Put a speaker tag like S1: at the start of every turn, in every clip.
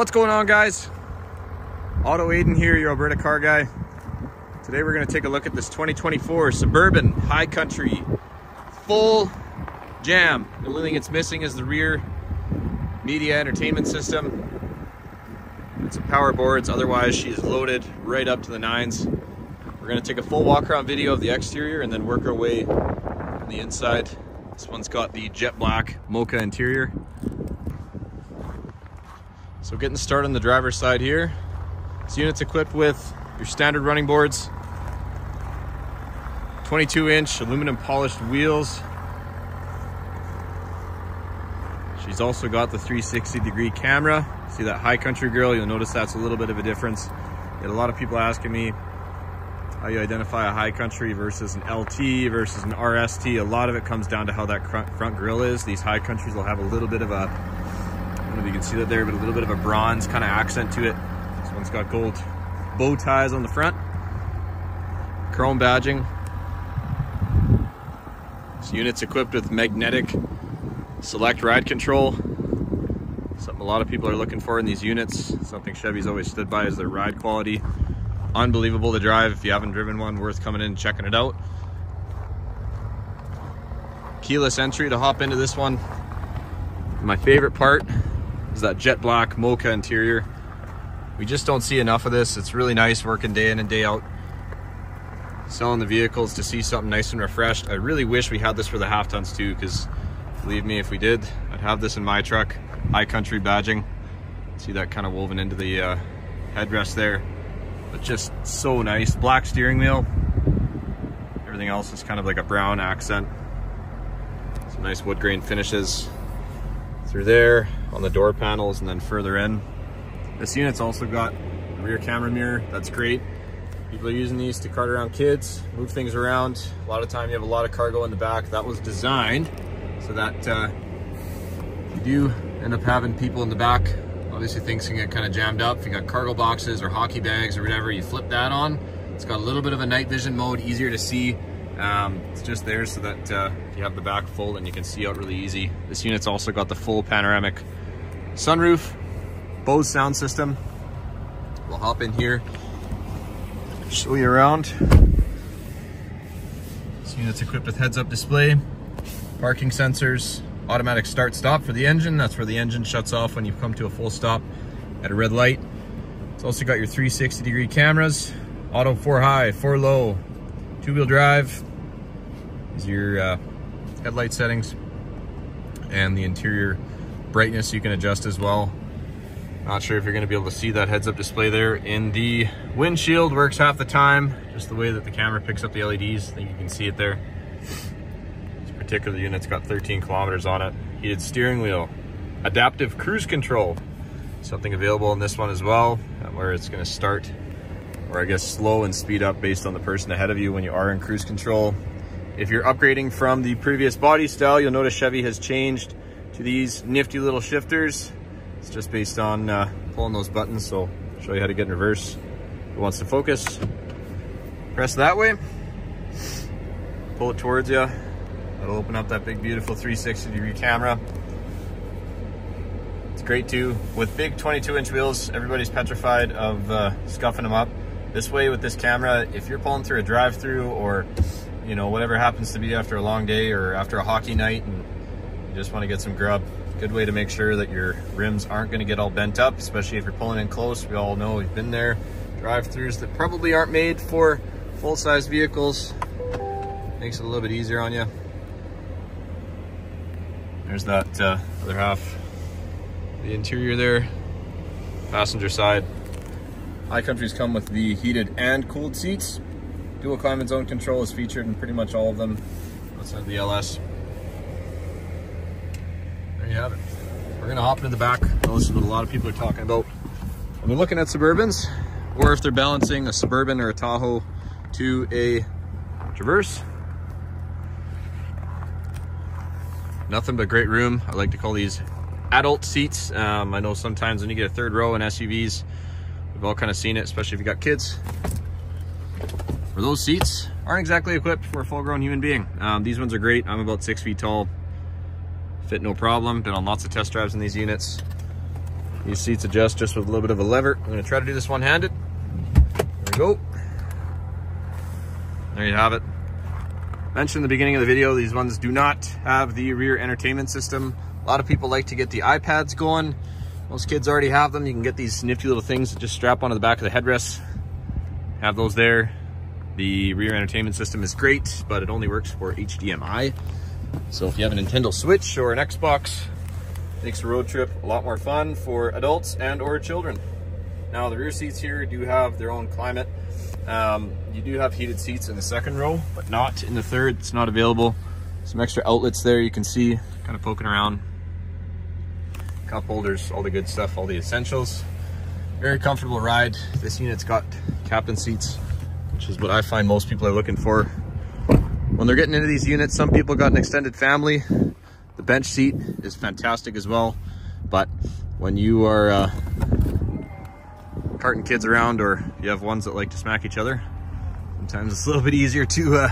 S1: What's going on guys? Auto Aidan here, your Alberta car guy. Today we're gonna take a look at this 2024 Suburban High Country full jam. The only thing it's missing is the rear media entertainment system and some power boards. Otherwise, she is loaded right up to the nines. We're gonna take a full walk around video of the exterior and then work our way on the inside. This one's got the jet black mocha interior. So getting started on the driver's side here. This unit's equipped with your standard running boards, 22 inch aluminum polished wheels. She's also got the 360 degree camera. See that high country girl, you'll notice that's a little bit of a difference. Get a lot of people asking me how you identify a high country versus an LT versus an RST. A lot of it comes down to how that front grille is. These high countries will have a little bit of a you can see that there, but a little bit of a bronze kind of accent to it. This one's got gold bow ties on the front, chrome badging. This unit's equipped with magnetic select ride control. Something a lot of people are looking for in these units. Something Chevy's always stood by is their ride quality. Unbelievable to drive. If you haven't driven one, worth coming in and checking it out. Keyless entry to hop into this one. My favorite part is that jet black mocha interior. We just don't see enough of this. It's really nice working day in and day out. Selling the vehicles to see something nice and refreshed. I really wish we had this for the half tons too, because believe me, if we did, I'd have this in my truck. High country badging. See that kind of woven into the uh, headrest there. But just so nice. Black steering wheel. Everything else is kind of like a brown accent. Some nice wood grain finishes through there on the door panels and then further in. This unit's also got rear camera mirror. That's great. People are using these to cart around kids, move things around. A lot of time you have a lot of cargo in the back. That was designed so that uh, you do end up having people in the back. Obviously things can get kind of jammed up. If you got cargo boxes or hockey bags or whatever, you flip that on. It's got a little bit of a night vision mode, easier to see. Um, it's just there so that uh, you have the back full and you can see out really easy. This unit's also got the full panoramic sunroof, Bose sound system. We'll hop in here, show you around. This unit's equipped with heads-up display, parking sensors, automatic start stop for the engine. That's where the engine shuts off when you come to a full stop at a red light. It's also got your 360 degree cameras, auto four high, four low, two wheel drive. These are your uh, headlight settings and the interior brightness you can adjust as well. Not sure if you're gonna be able to see that heads up display there in the windshield, works half the time, just the way that the camera picks up the LEDs, I think you can see it there. This particular unit's got 13 kilometers on it. Heated steering wheel, adaptive cruise control, something available in this one as well, where it's gonna start, or I guess slow and speed up based on the person ahead of you when you are in cruise control. If you're upgrading from the previous body style, you'll notice Chevy has changed to these nifty little shifters. It's just based on uh, pulling those buttons, so I'll show you how to get in reverse. If it wants to focus, press that way, pull it towards you. That'll open up that big, beautiful 360 degree camera. It's great too. With big 22 inch wheels, everybody's petrified of uh, scuffing them up. This way with this camera, if you're pulling through a drive through or you know, whatever happens to be after a long day or after a hockey night and you just want to get some grub. Good way to make sure that your rims aren't going to get all bent up, especially if you're pulling in close. We all know we've been there. Drive-throughs that probably aren't made for full-size vehicles. Makes it a little bit easier on you. There's that uh, other half. The interior there, passenger side. High Countries come with the heated and cooled seats. Dual climate zone control is featured in pretty much all of them outside the LS. You have it. We're gonna hop into the back listen to what a lot of people are talking about. When they're looking at Suburbans, or if they're balancing a Suburban or a Tahoe to a Traverse. Nothing but great room. I like to call these adult seats. Um, I know sometimes when you get a third row in SUVs, we've all kind of seen it, especially if you got kids where those seats aren't exactly equipped for a full-grown human being. Um, these ones are great. I'm about six feet tall. Fit no problem. Been on lots of test drives in these units. These seats adjust just with a little bit of a lever. I'm gonna try to do this one-handed. There we go. There you have it. Mentioned in the beginning of the video, these ones do not have the rear entertainment system. A lot of people like to get the iPads going. Most kids already have them. You can get these nifty little things that just strap onto the back of the headrest. Have those there. The rear entertainment system is great, but it only works for HDMI. So if you have a Nintendo Switch or an Xbox, makes the road trip a lot more fun for adults and or children. Now the rear seats here do have their own climate. Um, you do have heated seats in the second row, but not in the third. It's not available. Some extra outlets there you can see, kind of poking around. Cup holders, all the good stuff, all the essentials. Very comfortable ride. This unit's got captain seats, which is what I find most people are looking for. When they're getting into these units, some people got an extended family. The bench seat is fantastic as well. But when you are uh, carting kids around or you have ones that like to smack each other, sometimes it's a little bit easier to uh,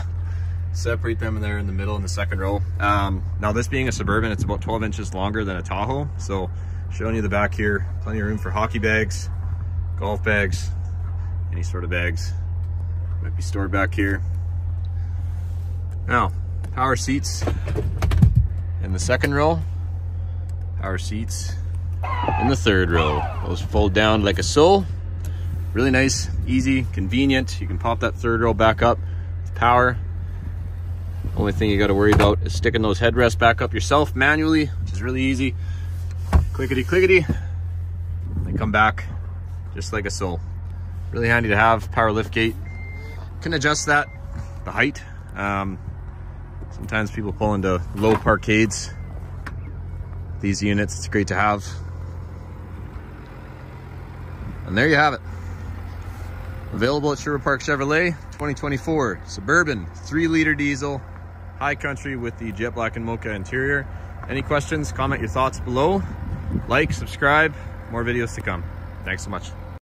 S1: separate them in there in the middle in the second row. Um, now this being a Suburban, it's about 12 inches longer than a Tahoe. So showing you the back here, plenty of room for hockey bags, golf bags, any sort of bags might be stored back here. Now, power seats in the second row, power seats in the third row. Those fold down like a so. Really nice, easy, convenient. You can pop that third row back up with power. Only thing you got to worry about is sticking those headrests back up yourself manually, which is really easy. Clickety clickety, they come back just like a so. Really handy to have, power lift gate. Can adjust that, the height. Um, sometimes people pull into low parkades. These units, it's great to have. And there you have it. Available at Sherwood Park Chevrolet, 2024 Suburban, 3 liter diesel, high country with the jet black and mocha interior. Any questions, comment your thoughts below. Like, subscribe, more videos to come. Thanks so much.